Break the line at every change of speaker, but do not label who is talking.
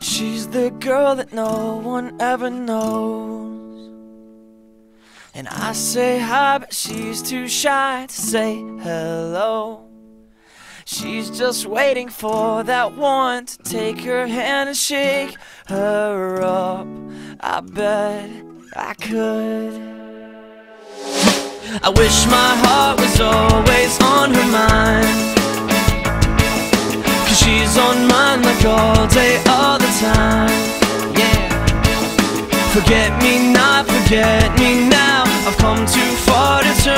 She's the girl that no one ever knows. And I say hi, but she's too shy to say hello. She's just waiting for that one to take her hand and shake her up. I bet I could. I wish my heart was always on her mind. Cause she's on mine like all day, all the time. Yeah. Forget me not, forget me now. I've come too far to turn